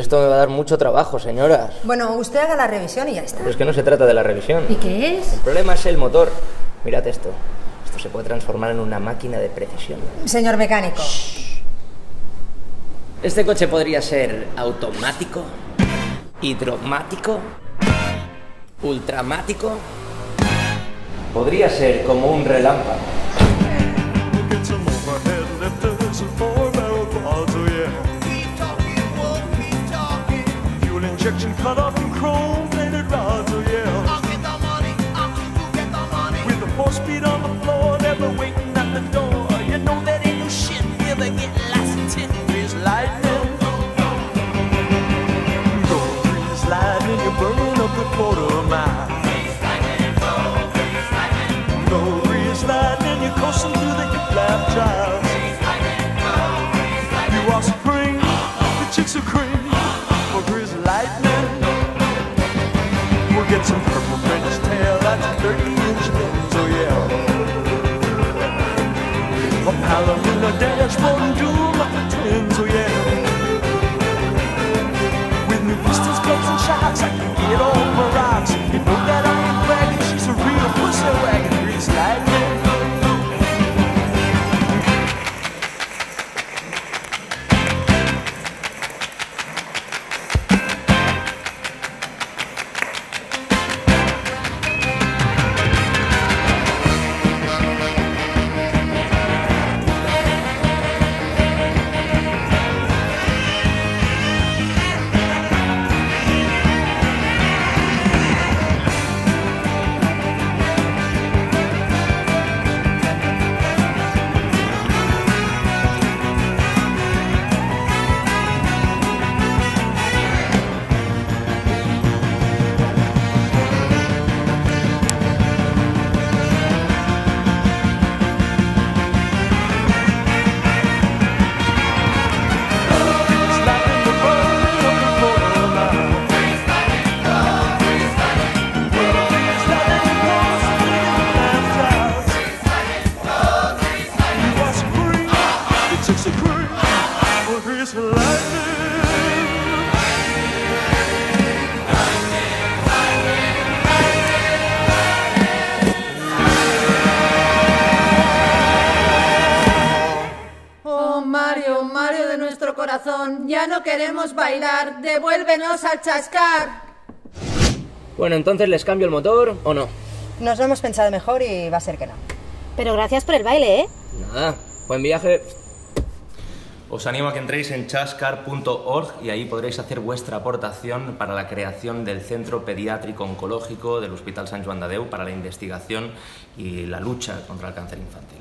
esto me va a dar mucho trabajo, señoras. Bueno, usted haga la revisión y ya está. Pero es que no se trata de la revisión. ¿Y qué es? El problema es el motor. Mirad esto. Esto se puede transformar en una máquina de precisión. Señor mecánico. Este coche podría ser automático, hidromático, ultramático. Podría ser como un relámpago. Injection cut off from chrome plated rods, oh yeah. I'll get the money, I'll get the money. With a four speed on. It's a purple French tail, that's a 30-inch nose, So yeah. A Palomino dashboard and dual Mach 10s, oh yeah. With new pistols, blades, and shocks, Oh, Mario, Mario de nuestro corazón, ya no queremos bailar, devuélvenos al chascar. Bueno, entonces les cambio el motor o no. Nos lo hemos pensado mejor y va a ser que no. Pero gracias por el baile, ¿eh? Nada. Buen viaje. Os animo a que entréis en chascar.org y ahí podréis hacer vuestra aportación para la creación del Centro Pediátrico Oncológico del Hospital San Joan de Déu para la investigación y la lucha contra el cáncer infantil.